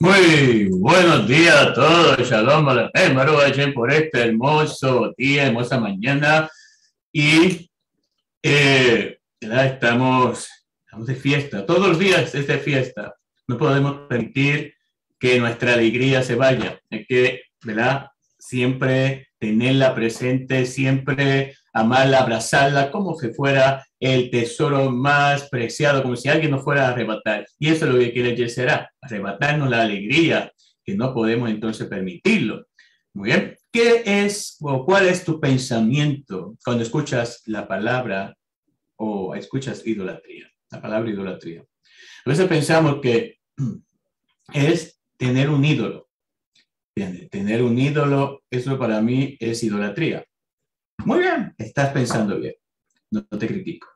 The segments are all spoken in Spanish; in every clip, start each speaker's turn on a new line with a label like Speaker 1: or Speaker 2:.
Speaker 1: Muy buenos días a todos. Shalom Alejem, por este hermoso día, hermosa mañana. Y eh, estamos, estamos de fiesta. Todos los días es de fiesta. No podemos permitir que nuestra alegría se vaya. Hay que, ¿verdad? Siempre tenerla presente, siempre amarla, abrazarla, como si fuera el tesoro más preciado, como si alguien nos fuera a arrebatar. Y eso es lo que quiere será arrebatarnos la alegría, que no podemos entonces permitirlo. Muy bien. ¿Qué es o cuál es tu pensamiento cuando escuchas la palabra o escuchas idolatría? La palabra idolatría. A veces pensamos que es tener un ídolo. Tener un ídolo, eso para mí es idolatría. Muy bien, estás pensando bien. No, te critico.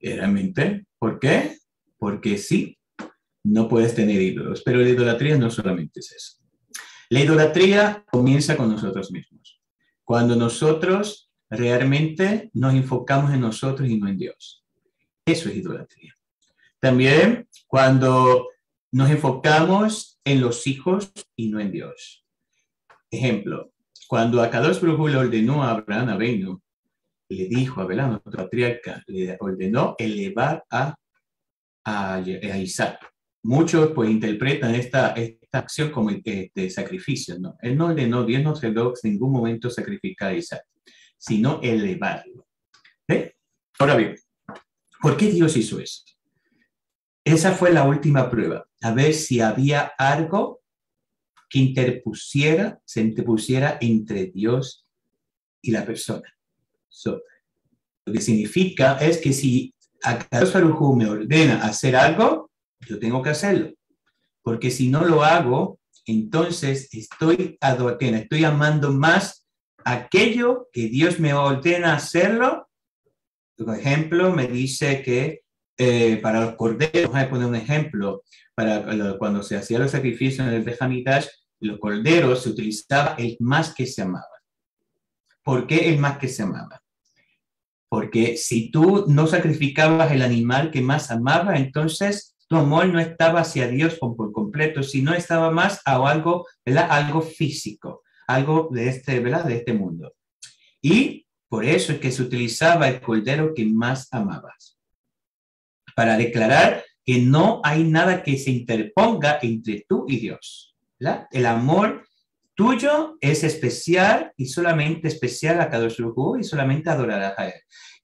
Speaker 1: Realmente, ¿por qué? Porque sí, no puedes tener ídolos, pero la idolatría no solamente es eso. La idolatría comienza con nosotros mismos. Cuando nosotros realmente nos enfocamos en nosotros y no en Dios. Eso es idolatría. También cuando nos enfocamos en los hijos y no en Dios. Ejemplo, cuando Akadosh Baruj le ordenó a Abraham Avenu, le dijo a Belán, nuestro patriarca, le ordenó elevar a, a, Isaac. Muchos pues interpretan esta, esta acción como de, sacrificio, ¿no? Él no ordenó, Dios no ordenó en ningún momento sacrificar a Isaac, sino elevarlo. ¿Eh? Ahora bien, ¿por qué Dios hizo eso? Esa fue la última prueba, a ver si había algo que interpusiera, se interpusiera entre Dios y la persona. lo que significa es que si Akadosh Baruj me ordena hacer algo, yo tengo que hacerlo. Porque si no lo hago, entonces estoy adorando, estoy amando más aquello que Dios me ordena hacerlo. Por ejemplo, me dice que eh, para los corderos, voy a poner un ejemplo, para cuando se hacía los sacrificios en el Bejamidash, los corderos se utilizaba el más que se amaba. ¿Por qué el más que se amaba? Porque si tú no sacrificabas el animal que más amaba, entonces tu amor no estaba hacia Dios por completo, sino estaba más a algo, ¿verdad? algo físico, algo de este, ¿verdad? de este mundo. Y por eso es que se utilizaba el cordero que más amabas, para declarar que no hay nada que se interponga entre tú y Dios. El amor tuyo es especial y solamente especial a cada uno y solamente adorarás a él.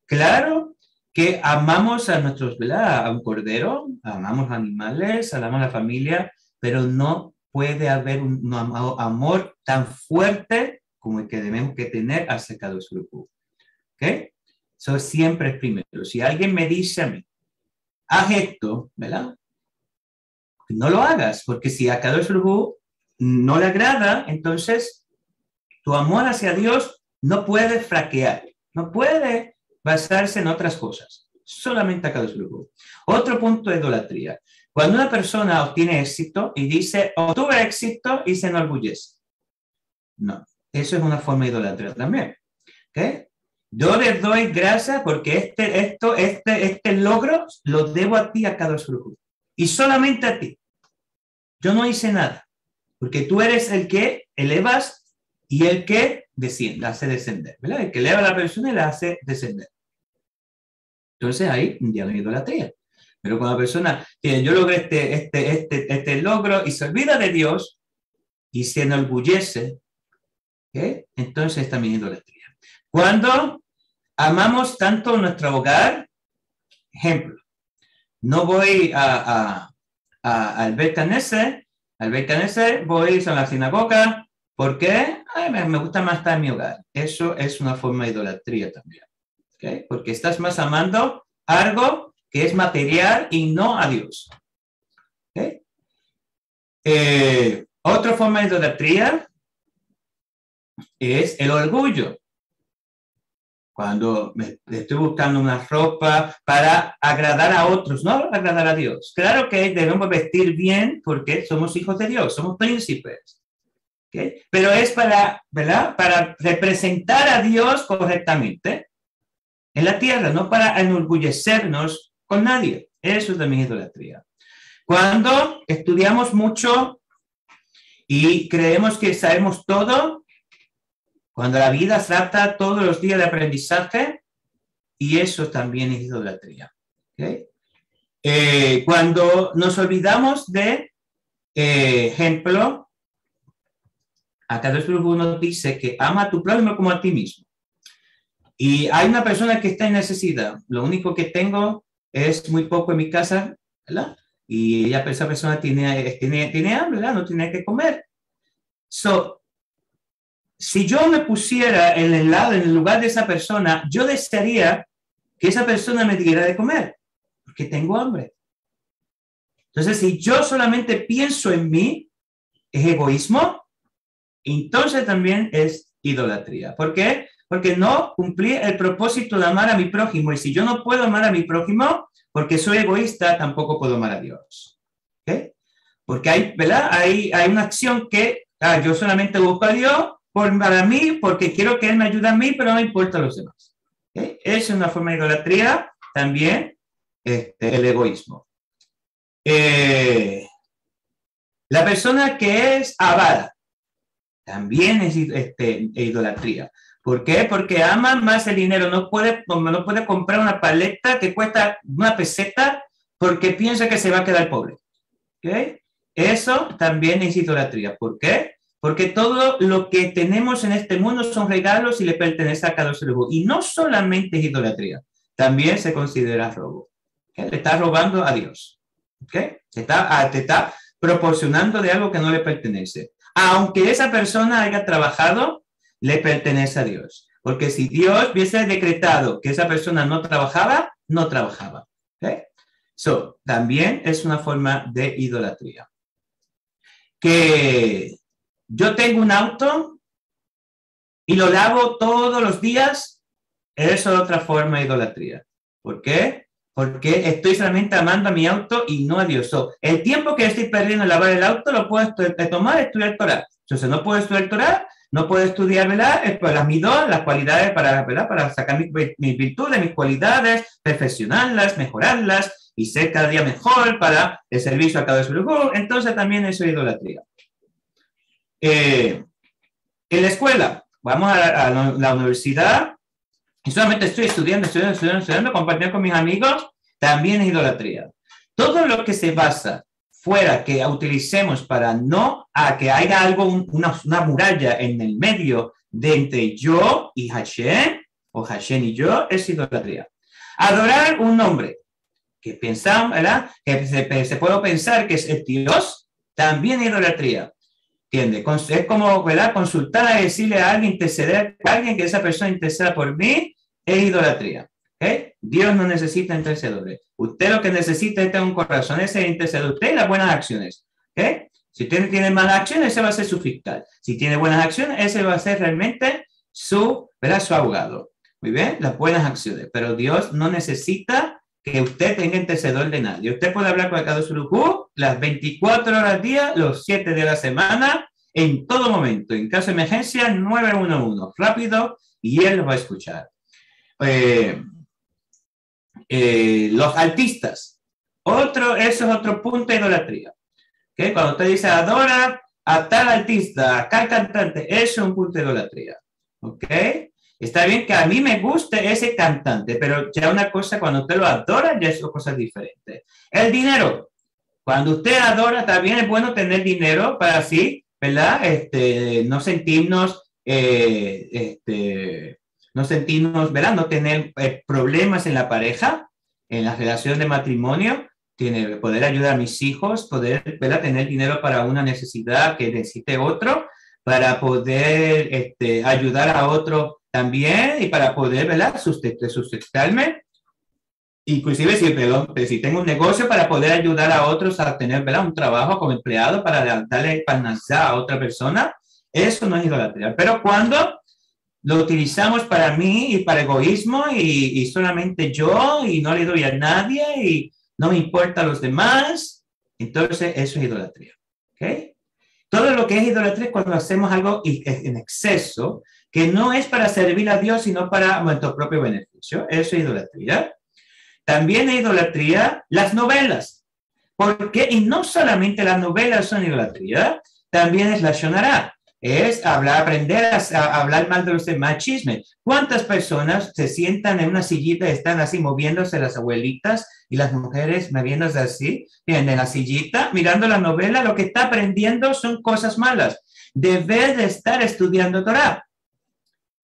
Speaker 1: Claro que amamos a nuestros, ¿verdad? A un cordero, amamos animales, amamos a la familia, pero no puede haber un, amor tan fuerte como el que debemos que tener hacia cada uno. ¿Ok? Eso siempre es primero. Si alguien me dice a mí, haz esto, ¿verdad? No lo hagas, porque si a cada uno no le agrada, entonces tu amor hacia Dios no puede fraquear, no puede basarse en otras cosas, solamente a cada grupo. Otro punto de idolatría. Cuando una persona obtiene éxito y dice, obtuve éxito y se enorgullece. No, eso es una forma de idolatría también. ¿okay? Yo le doy gracias porque este, esto, este, este logro lo debo a ti, a cada grupo. Y solamente a ti. Yo no hice nada porque tú eres el que elevas y el que desciende, hace descender, ¿verdad? El que eleva a la persona y la hace descender. Entonces ahí ya no hay idolatría. Pero cuando la persona dice, yo logré este, este, este, este logro y se olvida de Dios y se enorgullece, ¿eh? entonces también idolatría. Cuando amamos tanto nuestro hogar, ejemplo, no voy a, a, a, al Betanese al ese voy a la sinagoga. ¿Por qué? me, gusta más estar en mi hogar. Eso es una forma de idolatría también. Porque estás más amando algo que es material y no a Dios. Eh, otra forma de idolatría es el orgullo. Cuando me, estoy buscando una ropa para agradar a otros, no agradar a Dios. Claro que debemos vestir bien porque somos hijos de Dios, somos príncipes. Pero es para, ¿verdad? Para representar a Dios correctamente en la tierra, no para enorgullecernos con nadie. Eso es mi idolatría. Cuando estudiamos mucho Y creemos que sabemos todo cuando la vida trata todos los días de aprendizaje y eso también es idolatría. Eh, cuando nos olvidamos de, eh, ejemplo, acá Dios nos dice que ama a tu prójimo como a ti mismo. Y hay una persona que está en necesidad. Lo único que tengo es muy poco en mi casa, ¿verdad? Y esa persona tiene, tiene, tiene hambre, ¿verdad? No tiene que comer. So, si yo me pusiera en el lado, en el lugar de esa persona, yo desearía que esa persona me diera de comer, porque tengo hambre. Entonces, si yo solamente pienso en mí, es egoísmo, entonces también es idolatría. ¿Por qué? Porque no cumplí el propósito de amar a mi prójimo. Y si yo no puedo amar a mi prójimo, porque soy egoísta, tampoco puedo amar a Dios. ¿Okay? Porque hay, ¿verdad? Hay, hay una acción que ah, yo solamente busco a Dios por, para mí, porque quiero que Él me ayude a mí, pero no me importa a los demás. Es una forma de idolatría también, este, el egoísmo. Eh, la persona que es avara también es este, idolatría. ¿Por qué? Porque ama más el dinero. No puede, no puede comprar una paleta que cuesta una peseta porque piensa que se va a quedar pobre. ¿Okay? Eso también es idolatría. ¿Por qué? Porque todo lo que tenemos en este mundo son regalos y le pertenece a cada ser Y no solamente es idolatría, también se considera robo. Le está robando a Dios. Te, está, ah, te está proporcionando de algo que no le pertenece. Aunque esa persona haya trabajado, le pertenece a Dios. Porque si Dios hubiese decretado que esa persona no trabajaba, no trabajaba. So, también es una forma de idolatría. Que yo tengo un auto y lo lavo todos los días, eso es otra forma de idolatría. ¿Por qué? Porque estoy solamente amando a mi auto y no a Dios. el tiempo que estoy perdiendo en lavar el auto lo puedo tomar estudiar Torah. Entonces, no puedo estudiar Torah, no puedo estudiar, ¿verdad? Las midot, las cualidades para, ¿verdad? Para sacar mis, virtudes, mis cualidades, perfeccionarlas, mejorarlas y ser cada día mejor para el servicio a cada uno. Entonces, también eso es idolatría. Eh, en la escuela, vamos a la, universidad y solamente estoy estudiando, estudiando, estudiando, estudiando, compartiendo con mis amigos, también es idolatría. Todo lo que se basa fuera que utilicemos para no a que haya algo, una, una, muralla en el medio de entre yo y Hashem, o Hashem y yo, es idolatría. Adorar un nombre que pensamos, ¿verdad? Que se, se puede pensar que es el Dios, también idolatría. ¿Entiendes? Es como, ¿verdad? Consultar a decirle a alguien, interceder a alguien que esa persona interceda por mí, es idolatría. ¿okay? Dios no necesita intercedores. Usted lo que necesita es tener un corazón, ese intercedor. Usted y las buenas acciones. ¿okay? Si usted tiene malas acciones, ese va a ser su fiscal. Si tiene buenas acciones, ese va a ser realmente su, ¿verdad? su abogado. Muy bien, las buenas acciones. Pero Dios no necesita que usted tenga intercedor de nadie. Usted puede hablar con el Cada las 24 horas al día, los 7 de la semana, en todo momento. En caso de emergencia, 911. Rápido y él lo va a escuchar. Eh, eh, los artistas. Otro, eso es otro punto de idolatría. Cuando usted dice adora a tal artista, a tal cantante, eso es un punto de idolatría. ¿Ok? Está bien que a mí me guste ese cantante, pero ya una cosa, cuando usted lo adora, ya es una cosa diferente. El dinero. Cuando usted adora, también es bueno tener dinero para así, ¿verdad? Este, no sentirnos, eh, este, no sentirnos, ¿verdad? No tener eh, problemas en la pareja, en la relación de matrimonio, tiene, poder ayudar a mis hijos, poder, ¿verdad? Tener dinero para una necesidad que necesite otro, para poder este, ayudar a otro también y para poder, ¿verdad? Sustentarme. Inclusive si, perdón, si tengo un negocio para poder ayudar a otros a tener, ¿verdad? Un trabajo como empleado para darle panacea a otra persona, eso no es idolatría. Pero cuando lo utilizamos para mí y para egoísmo y, y, solamente yo y no le doy a nadie y no me importa a los demás, entonces eso es idolatría. ¿Ok? Todo lo que es idolatría es cuando hacemos algo en exceso que no es para servir a Dios, sino para nuestro propio beneficio. Eso es idolatría. También es idolatría las novelas. porque Y no solamente las novelas son idolatría,
Speaker 2: también es la shonara. Es hablar, aprender a, hablar mal de los demás chisme. ¿Cuántas personas se sientan en una sillita están así moviéndose las abuelitas y las mujeres moviéndose así, en la sillita, mirando la novela? Lo que está aprendiendo son cosas malas. Debe de estar estudiando Torah.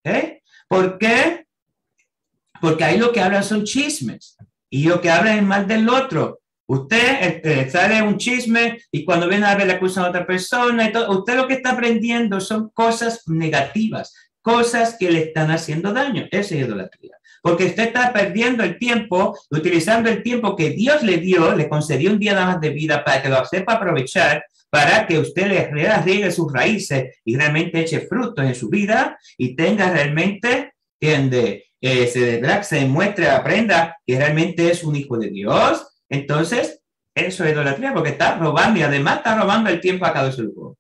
Speaker 2: ¿Eh? ¿Por qué? Porque ahí lo que hablan son chismes y lo que hablan es mal del otro. Usted eh, sale un chisme y cuando viene a ver le acusan a otra persona y todo, usted lo que está aprendiendo son cosas negativas, cosas que le están haciendo daño. Esa es idolatría. Porque usted está perdiendo el tiempo, utilizando el tiempo que Dios le dio, le concedió un día más de vida para que lo sepa aprovechar, para que usted le riegue sus raíces y realmente eche frutos en su vida y tenga realmente, entiende, eh, se, se demuestre, aprenda que realmente es un hijo de Dios entonces, eso es idolatría porque está robando y además está robando el tiempo a cada uno.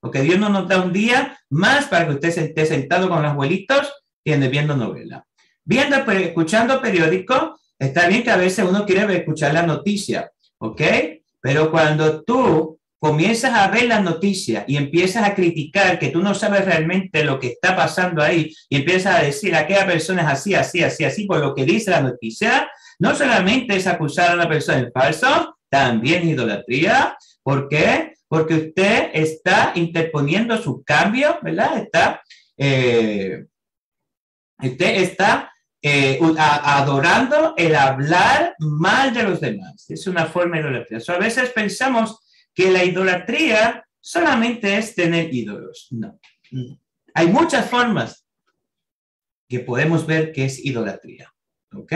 Speaker 2: Porque Dios no nos da un día más para que usted esté sentado con los abuelitos y viendo novela. Viendo, escuchando periódico, está bien que a veces uno quiere escuchar la noticia, ¿ok? Pero cuando tú comienzas a ver la noticia y empiezas a criticar que tú no sabes realmente lo que está pasando ahí y empiezas a decir a aquella persona es así, así, así, así, por lo que dice la noticia, no solamente es acusar a una persona de falso, también idolatría. ¿Por qué? Porque usted está interponiendo su cambio, ¿verdad? Está, eh, usted está eh, adorando el hablar mal de los demás. Es una forma de idolatría. a veces pensamos que la idolatría solamente es tener ídolos. No. Hay muchas formas que podemos ver que es idolatría. ¿Ok?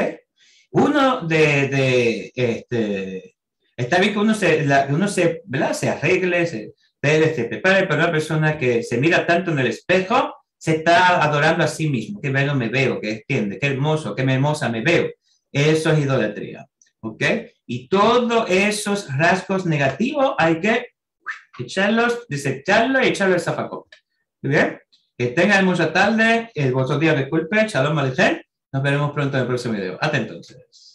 Speaker 2: Uno de, este, está bien que uno se, uno se, ¿verdad? se arregle, se, se prepare, pero una persona que se mira tanto en el espejo se está adorando a sí mismo. Qué bueno me veo, qué entiende, qué hermoso, qué hermosa me veo. Eso es idolatría. ¿Ok? Y todos esos rasgos negativos hay que echarlos, desecharlos y echarlos al zafacón. ¿Muy bien? Que tengan mucha tarde, el vuestro día disculpe, shalom alejem. Nos veremos pronto en el próximo video. Hasta entonces.